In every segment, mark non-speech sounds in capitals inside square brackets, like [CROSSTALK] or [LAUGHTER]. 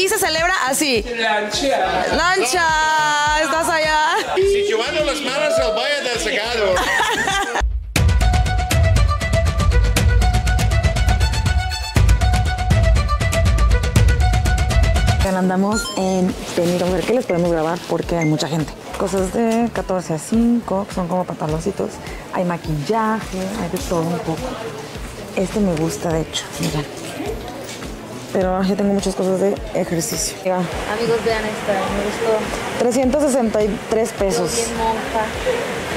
aquí se celebra así. Lancha. Lancha. Estás allá. Si llevando las manos al valle del secado. Andamos en venir a ver qué les podemos grabar porque hay mucha gente. Cosas de 14 a 5, son como pantaloncitos. Hay maquillaje, hay de todo un poco. Este me gusta, de hecho, miren. Pero yo tengo muchas cosas de ejercicio. Amigos, vean esta, me gustó. 363 pesos. Bien monja.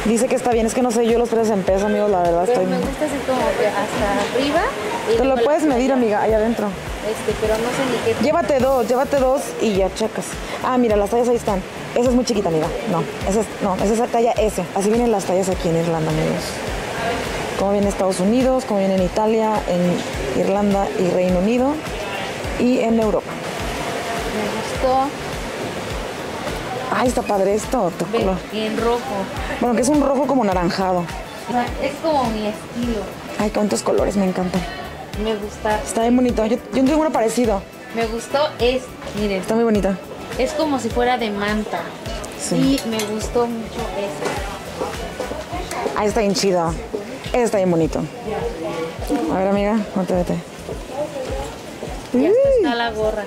Dice que está bien, es que no sé yo los precios en pesos, amigos, la verdad Pero estoy... me gusta así como que hasta arriba. y Te lo puedes medir, amiga, ahí adentro. Este, pero no sé ni qué. Llévate dos, llévate dos y ya checas. Ah, mira, las tallas ahí están. Esa es muy chiquita, amiga. No, esa es, no, esa es la talla S. Así vienen las tallas aquí en Irlanda, amigos. Como viene Estados Unidos, como viene en Italia, en Irlanda y Reino Unido y en Europa. Me gustó. Ay, está padre esto, tu Ve, color. y en rojo. Bueno, que es un rojo como naranjado. Es como mi estilo. Ay, cuántos colores, me encantan. Me gusta. Está bien bonito. Yo, yo tengo uno parecido. Me gustó es, miren, Está muy bonito. es como si fuera de manta. Sí. Y me gustó mucho ese. Ahí está bien chido. Está bien bonito. A ver, amiga, ponte, vete. Y hasta está la gorra.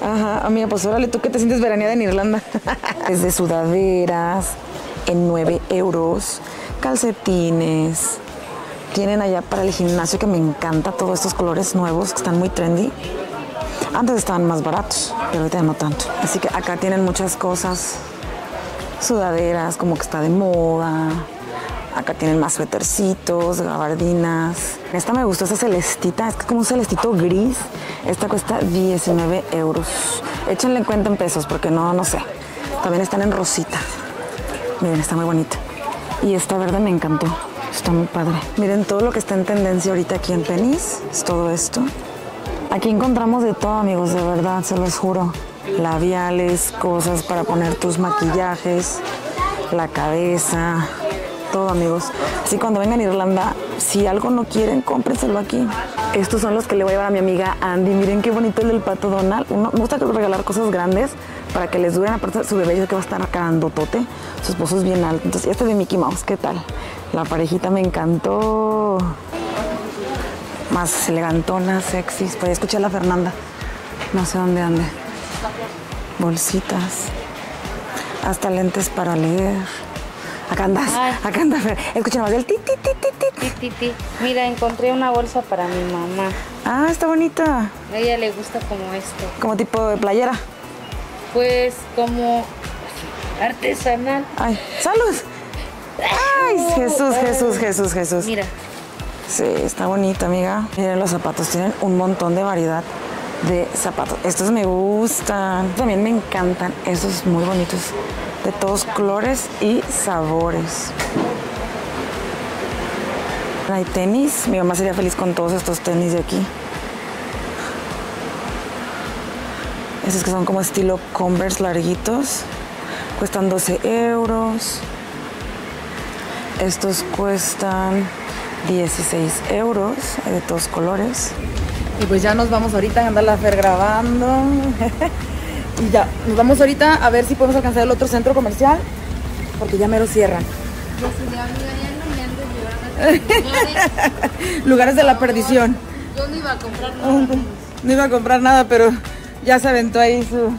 Ajá, amiga, pues órale, tú que te sientes veraneada en Irlanda. [LAUGHS] es de sudaderas, en 9 euros, calcetines. Tienen allá para el gimnasio que me encanta todos estos colores nuevos que están muy trendy. Antes estaban más baratos, pero ahorita no tanto. Así que acá tienen muchas cosas. Sudaderas, como que está de moda. Acá tienen más suétercitos, gabardinas. Esta me gustó, esta celestita, es que es como un celestito gris. Esta cuesta 19 euros. Échenle en cuenta en pesos porque no, no sé. También están en rosita. Miren, está muy bonita. Y esta verde me encantó. Está muy padre. Miren todo lo que está en tendencia ahorita aquí en Penis. Es todo esto. Aquí encontramos de todo, amigos, de verdad, se los juro. Labiales, cosas para poner tus maquillajes, la cabeza, todo, amigos. Así cuando vengan a Irlanda, si algo no quieren, cómprenselo aquí. Estos son los que le voy a llevar a mi amiga Andy. Miren qué bonito el del pato Donald. Uno, me gusta regalar cosas grandes para que les duren. Aparte, su bebé dice que va a estar grandotote. Su esposo es bien alto. Entonces, este de Mickey Mouse, ¿qué tal? La parejita me encantó más elegantona, sexy. Podría escuchar a la Fernanda. No sé dónde ande. Bolsitas. Hasta lentes para leer. Acá andas, Ay. acá andas. Escucha nomás el ti, ti, ti, ti, ti. Ti, ti, ti. Mira, encontré una bolsa para mi mamá. Ah, está bonita. A ella le gusta como esto. Como tipo de playera. Pues como artesanal. Ay, salud. Ay, Jesús, Jesús, Jesús, Jesús. Mira, Sí, está bonita, amiga. Miren los zapatos, tienen un montón de variedad de zapatos. Estos me gustan. También me encantan. Estos muy bonitos. De todos colores y sabores. Hay tenis. Mi mamá sería feliz con todos estos tenis de aquí. Esos que son como estilo Converse larguitos. Cuestan 12 euros. Estos cuestan 16 euros, hay de todos colores. Y pues ya nos vamos ahorita, anda la Fer grabando. [LAUGHS] y ya, nos vamos ahorita a ver si podemos alcanzar el otro centro comercial, porque ya mero cierran. [LAUGHS] Lugares de la perdición. yo no iba a comprar nada. No iba a comprar nada, pero ya se aventó ahí su...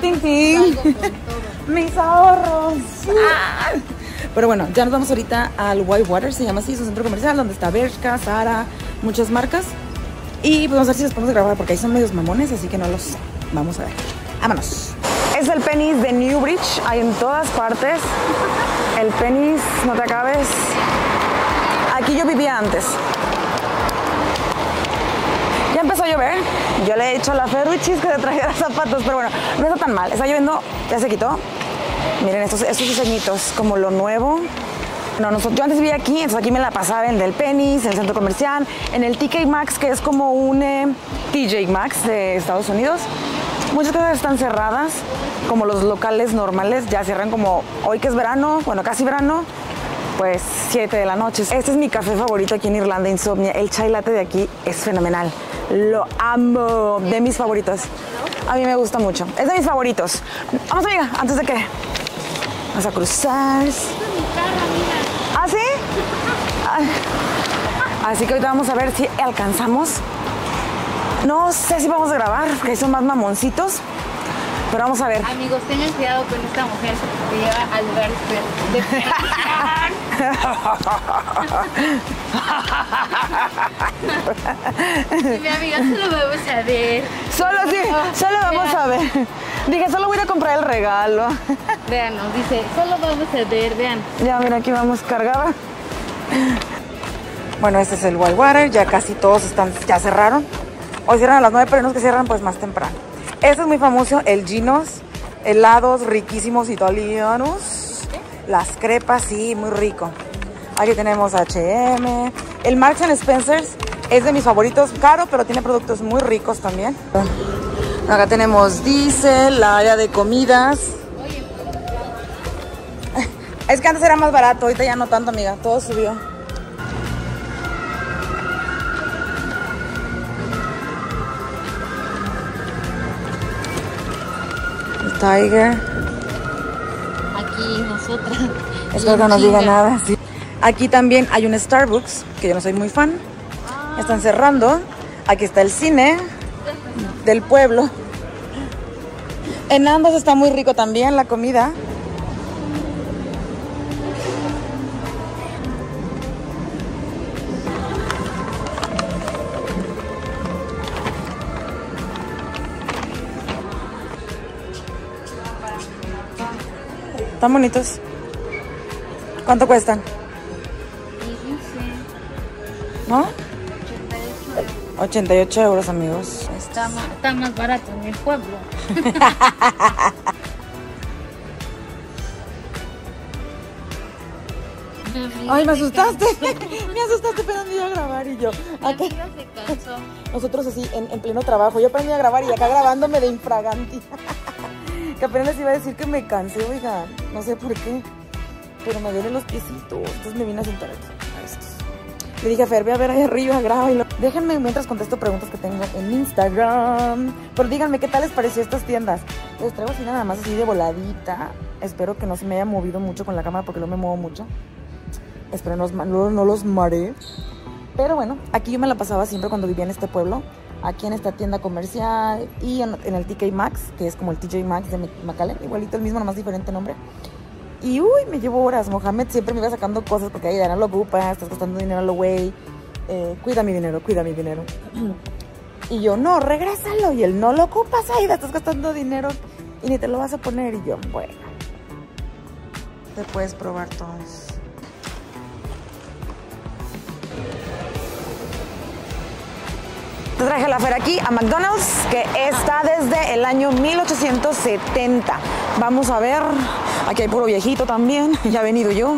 ¡Ting, ting! [LAUGHS] ¡Mis ahorros! ¡Ah! Pero bueno, ya nos vamos ahorita al Whitewater, se llama así, es un centro comercial donde está Bershka, Zara, muchas marcas. Y pues vamos a ver si los podemos grabar porque ahí son medios mamones, así que no los. Vamos a ver. Vámonos. Es el Penny's de Newbridge, hay en todas partes. El Penny's, no te acabes. Aquí yo vivía antes. Ya empezó a llover. Yo le he hecho la Ferruchis que te trajera zapatos, pero bueno, no está tan mal. Está lloviendo, ya se quitó. Miren estos, estos diseñitos, como lo nuevo. No, nosotros, yo antes vivía aquí, entonces aquí me la pasaba en el del Penny's, en el centro comercial, en el TK Maxx, que es como un eh, TJ Maxx de Estados Unidos. Muchas cosas están cerradas, como los locales normales, ya cierran como hoy que es verano, bueno, casi verano, pues 7 de la noche. Este es mi café favorito aquí en Irlanda, Insomnia. El chai latte de aquí es fenomenal. Lo amo, de mis favoritos. A mí me gusta mucho. Es de mis favoritos. Vamos, amiga, antes de que. Vamos a cruzar. ¿Ah, sí? Ay. Así que ahorita vamos a ver si alcanzamos. No sé si vamos a grabar, porque son más mamoncitos. Pero vamos a ver. Amigos, tengan cuidado con esta mujer que lleva a lugares de [LAUGHS] perdición. Mi amiga, solo vamos a ver. Solo sí, solo vamos a ver. Dije, solo voy a comprar el regalo. Vean, nos dice, solo vamos a ver, vean. Ya, mira, aquí vamos cargada. Bueno, este es el Whitewater. Ya casi todos están, ya cerraron. Hoy cierran a las 9, pero no es que cierran pues más temprano. Este es muy famoso, el Ginos. Helados riquísimos italianos. Las crepas, sí, muy rico. Aquí tenemos H&M. El Marks Spencer's es de mis favoritos. Caro, pero tiene productos muy ricos también. Acá tenemos Diesel, la área de comidas. Es que antes era más barato, ahorita ya no tanto, amiga. Todo subió. Tiger. Aquí nosotras. Espero que no nos diga nada. sí. Aquí también hay un Starbucks, que yo no soy muy fan. Están cerrando. Aquí está el cine del pueblo. En ambos está muy rico también la comida. Están bonitos. ¿Cuánto cuestan? ¿No? 88 euros, amigos. Está más, está más barato en el pueblo. [LAUGHS] Ay, me asustaste. [LAUGHS] me asustaste esperando yo a grabar y yo. Acá- [LAUGHS] nosotros así en, en pleno trabajo. Yo aprendí a grabar y acá grabándome de infraganti. Que apenas les iba a decir que me cansé, oiga. No sé por qué. Pero me duelen los piecitos. Entonces me vine a sentar aquí. Le dije a Fer, ve a ver ahí arriba, graba y lo... Déjenme mientras contesto preguntas que tengo en Instagram. Pero díganme, ¿qué tal les pareció estas tiendas? Les traigo así nada más así de voladita. Espero que no se me haya movido mucho con la cámara porque no me muevo mucho. Espero no, no, no los maree. Pero bueno, aquí yo me la pasaba siempre cuando vivía en este pueblo. Aquí en esta tienda comercial y en, el TK Maxx, que es como el TJ Maxx de McAllen. Igualito el mismo, nomás diferente nombre. Y uy, me llevo horas. Mohamed siempre me iba sacando cosas porque ahí ya no lo ocupa, estás gastando dinero a lo güey. Eh, cuida mi dinero, cuida mi dinero. [CLEARS THROAT] y yo, no, regrésalo. Y él, no lo ocupas, Aida, estás gastando dinero y ni te lo vas a poner. Y yo, bueno. Te puedes probar todos. Te traje la feria aquí a McDonald's, que está desde el año 1870. Vamos a ver. Aquí hay puro viejito también. [LAUGHS] Ya he venido yo.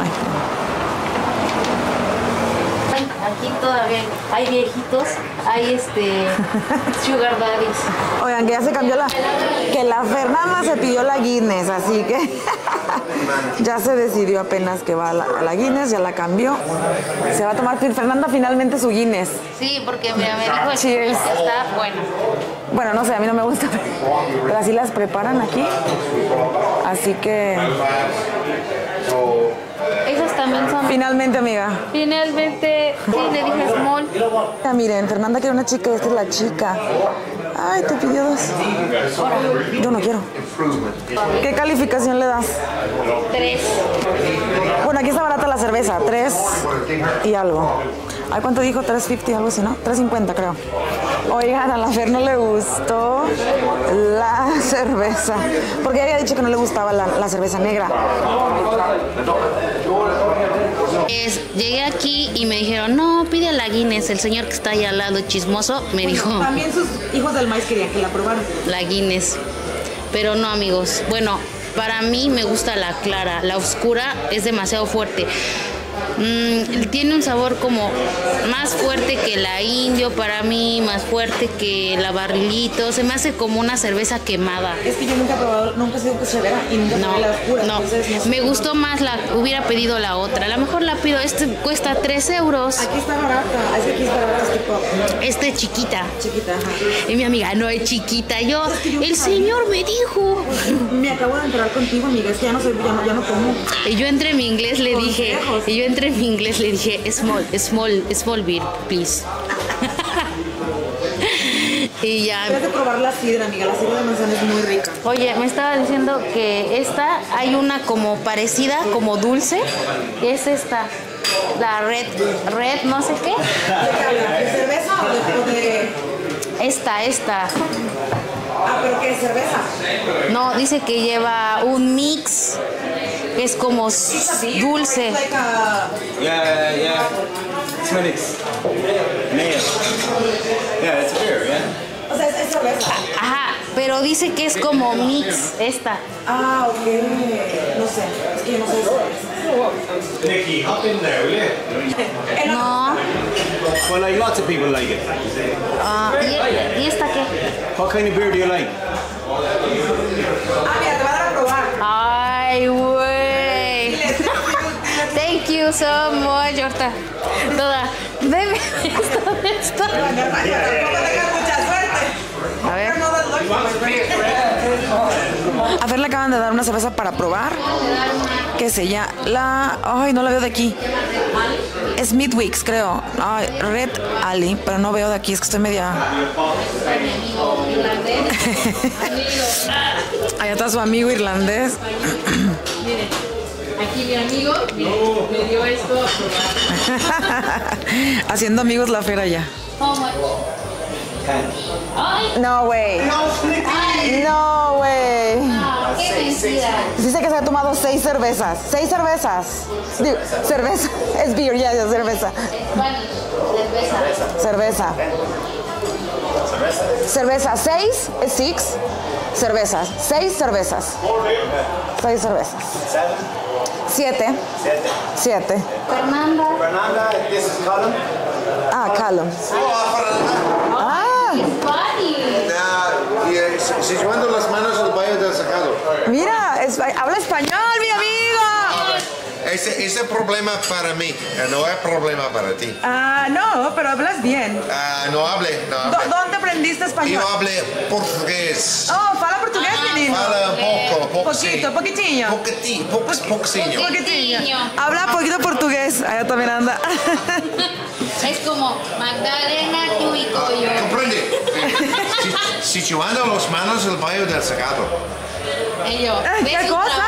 Ay, Ay, Aquí todavía hay viejitos, hay este [LAUGHS] sugar daddies. Oigan, que ya se cambió la. Que la Fernanda se pidió la Guinness, así que. [LAUGHS] ya se decidió apenas que va a la, a la Guinness, ya la cambió. Se va a tomar Fernanda finalmente su Guinness. Sí, porque mira, me dijo [LAUGHS] Cheers. que está bueno. Bueno, no sé, a mí no me gusta, pero así las preparan aquí. Así que. Finalmente, amiga. Finalmente, sí, le dije small. Ah, miren, Fernanda quiere una chica y esta es la chica. Ay, te pidió dos. Yo no quiero. ¿Qué calificación le das? Tres. Bueno, aquí está barata la cerveza, tres y algo. Ay, ¿cuánto dijo? 3.50, algo así, ¿no? 3.50 creo. Oigan, a la Fer no le gustó la [LAUGHS] cerveza. Porque había dicho que no le gustaba la, la cerveza negra. Llegué aquí y me dijeron, no, pide la Guinness. El señor que está ahí al lado, chismoso, me dijo, También sus hijos del maíz querían que la probaran. la Guinness. Pero no, amigos. Bueno, para mí me gusta la clara. La oscura es demasiado fuerte. Mm, tiene un sabor como más fuerte que la indio para mí, más fuerte que la barrilito. Se me hace como una cerveza quemada. Es que yo nunca he probado, nunca he sido cochevera y nunca No, probé la oscura. no. entonces no. Me gustó más la, hubiera pedido la otra. A lo mejor la pido, este cuesta 3 euros. Aquí está barata, es que aquí está barata, es tipo Este es chiquita. chiquita. ajá. Y mi amiga, no es chiquita. Yo, el señor me dijo. Me acabo de enterar contigo, amiga, es que ya no soy, ya no, ya no como. Y yo entre mi inglés le dije, y yo entre mi inglés le dije, small, small, small beer, please. [LAUGHS] y ya. Debes de probar la sidra, amiga, la sidra de manzana es muy rica. Oye, me estaba diciendo que esta hay una como parecida, como dulce, es esta, la red, red no sé qué. ¿De cerveza o de, Esta, esta. Ah, pero ¿qué? ¿Cerveza? No, dice que lleva un mix que es como dulce. A- Yeah, yeah. It's. Mayo. Yeah, it's beer, yeah. o sea, es, cerveza. Ajá, pero dice que es como mix esta. Ah, ok. No sé, es que no sé. Nicky, hop in there, will you? No. Well, like lots of people like it. Ah, ¿y, y esta qué? What kind of beer do you like? Ah, mira, te va a dar a probar. Ay. Thank you so much. Ahorita, toda. Esto. A ver. A Fer le acaban de dar una cerveza para probar. Que se llama la. Ay, no la veo de aquí. Smithwicks, creo. Ay, Red Ali, pero no veo de aquí, es que estoy media. [LAUGHS] Allá está su amigo irlandés. [CLEARS THROAT] Aquí mi amigo me dio esto [LAUGHS] Haciendo amigos la Fer allá. No, way. No, way. Qué mentira. Dice que se ha tomado seis cervezas. Seis cervezas. Digo, cerveza. [LAUGHS] Es beer, ya, ya, cerveza. cerveza. Cerveza. Cerveza. Seis six. Cervezas. Seis cervezas. Seis cervezas. Siete. Siete. Fernanda. Fernanda, this is Colin. Ah, Callum. Ah, Funny. Ah, y, eh, si- situando las manos al valle del sacado. mira, es- habla español, mi amigo. Ese, ese problema para mí, eh, no es problema para ti. Ah, no, pero hablas bien. Ah, no hable, no hable. ¿Dónde aprendiste español? Yo hablé portugués. Oh, fala portugués, menino. Fala poco, poco Poquito, poquitinho. Poquiti, poco, poquinho. Poquitinho. Habla poquito portugués. Allá también anda. [LAUGHS] Es como Magdalena, tú y Coyo. Comprende. Si- Situando las manos al valle del sacado. Y yo, Ay, ¿qué ¿ves un cosa?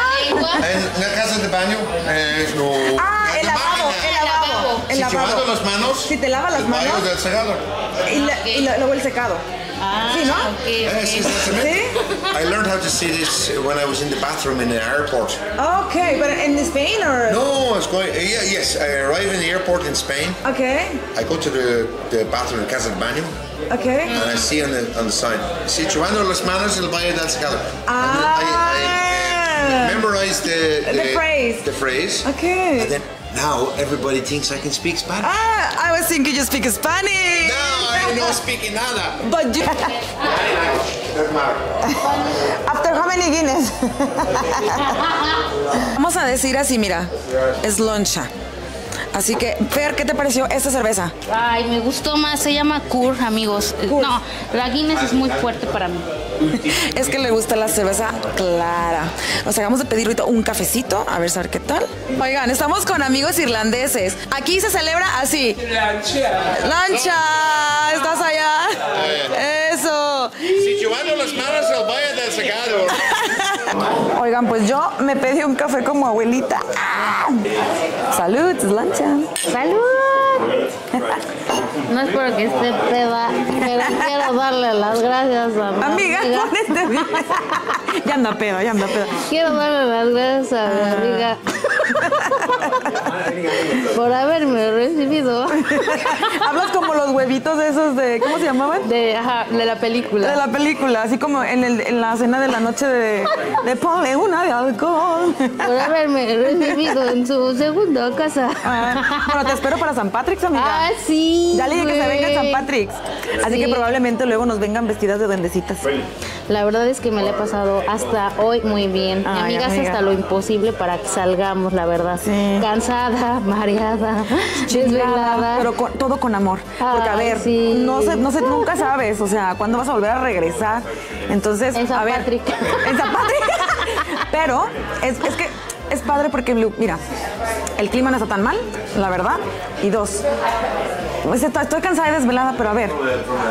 En la casa de baño, eh, no. Ah, el lavabo, el lavabo. El Situando las manos. Si te lavas las al valle manos. del sacado. Y, la- y la- luego el secado. Ah, Sí, ¿no? ok, Yes, ok. yes, that's it. I learned how to say this when I was in the bathroom in the airport. Okay, but in Spain or? No, I was going. Yeah, yes, I arrive in the airport in Spain. Okay, I go to the, the bathroom in Casa del Baño, okay. and I see on the on the sign, situando las manos el Valle del Sacado. Ah. I, I, I memorized the, The phrase. The phrase. Okay. Now everybody thinks I can speak Spanish. Ah, I was thinking you speak Spanish. No, I don't speak nada. But you, after how many Guinness? [LAUGHS] Vamos a decir así, mira, es loncha. Así que, Fer, ¿qué te pareció esta cerveza? Ay, me gustó más, se llama Kur, amigos. No, la Guinness es muy fuerte para mí. [LAUGHS] Es que le gusta la cerveza clara. Nos acabamos de pedir ahorita un cafecito, a ver, saber qué tal. Oigan, estamos con amigos irlandeses. Aquí se celebra así. ¡Lancha! ¿Estás allá? Eso. Situando las manos al Valle del Sacado. Oigan, pues yo me pedí un café como abuelita. ¡Ah! Salud, lancha. ¡Salud! No es porque esté peda, pero quiero darle las gracias a mi Amiga, amiga. [LAUGHS] Ya anda peda, ya anda peda. Quiero darle las gracias a mi amiga Por haberme recibido Hablas como los huevitos esos de, ¿cómo se llamaban? de, ajá, de la película. De la película, así como en, el- en la cena de la noche de, de ponle una de alcohol. Por haberme recibido en su segunda casa. Ah, bueno, te espero para San Patrick's, amiga. Ah, sí. Ya le dije que se venga en San. Patrick's. Así que probablemente luego nos vengan vestidas de duendecitas. La verdad es que me la he pasado hasta hoy muy bien. Ay, Mi amiga hace amiga. hasta lo imposible para que salgamos, la verdad. Sí. Cansada, [LAUGHS] mareada, desvelada. Pero con- todo con amor. Porque, a Ay, ver, sí. no, se, no se, nunca sabes, o sea, cuándo vas a volver a regresar. Entonces, En San a ver. Patrick. [LAUGHS] En San Patrick. Pero es, es que es padre porque, mira, el clima no está tan mal, la verdad. Y dos, pues, estoy estoy cansada y desvelada, pero a ver,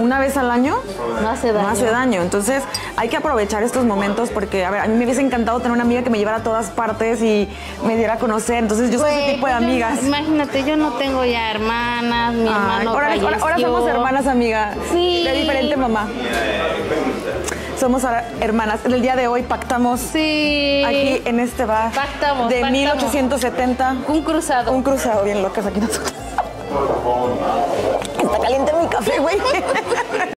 una vez al año No hace daño. no hace daño. Entonces hay que aprovechar estos momentos porque, a ver, a mí me hubiese encantado tener una amiga que me llevara a todas partes y me diera a conocer. Entonces yo soy ese tipo de pues yo no- amigas. imagínate, yo no tengo ya hermanas, mi Ay, hermano ahora, ahora- ahora falleció. somos hermanas, amiga. Sí. De diferente mamá. Somos ahora hermanas. El día de hoy pactamos Sí. aquí en este bar. Pactamos, De pactamos. 1870. Un cruzado. Un cruzado bien locas aquí nosotros. Está caliente mi café, güey.